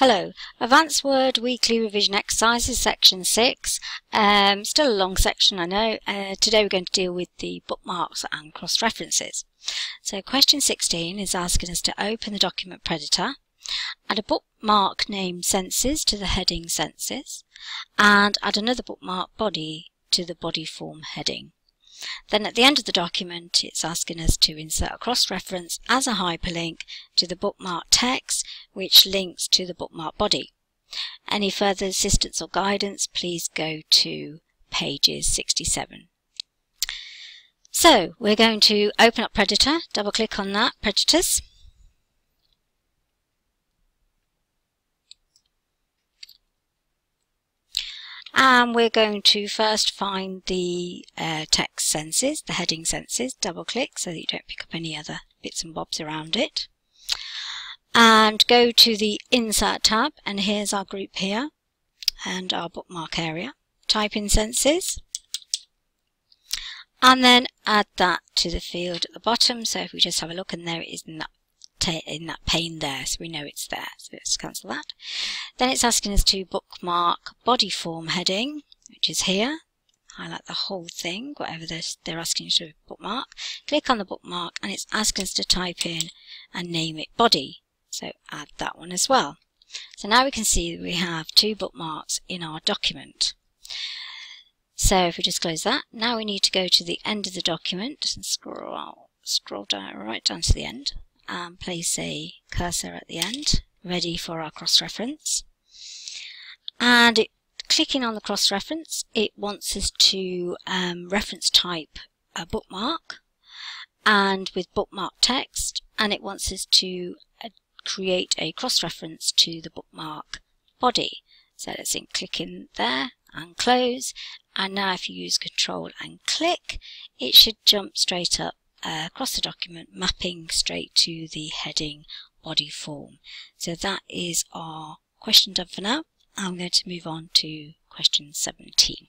Hello, Advanced Word Weekly Revision Exercises, Section 6. Um, still a long section, I know. Uh, today we're going to deal with the bookmarks and cross-references. So question 16 is asking us to open the document Predator, add a bookmark named Senses to the heading Senses, and add another bookmark Body to the Body Form heading. Then at the end of the document, it's asking us to insert a cross-reference as a hyperlink to the bookmark text, which links to the bookmark body. Any further assistance or guidance, please go to pages 67. So we're going to open up Predator, double click on that, Predators. And we're going to first find the uh, text senses, the heading senses, double click so that you don't pick up any other bits and bobs around it. And go to the Insert tab, and here's our group here, and our bookmark area. Type in senses, and then add that to the field at the bottom. So if we just have a look, and there it is in that in that pane there, so we know it's there. So let's cancel that. Then it's asking us to bookmark body form heading, which is here. Highlight the whole thing, whatever they're asking you to bookmark. Click on the bookmark and it's asking us to type in and name it body. So add that one as well. So now we can see we have two bookmarks in our document. So if we just close that, now we need to go to the end of the document and scroll, scroll down right down to the end and place a cursor at the end, ready for our cross-reference. And it, clicking on the cross-reference, it wants us to um, reference type a bookmark and with bookmark text, and it wants us to create a cross-reference to the bookmark body. So let's click in there and close. And now if you use control and click, it should jump straight up uh, across the document mapping straight to the heading body form. So that is our question done for now. I'm going to move on to question 17.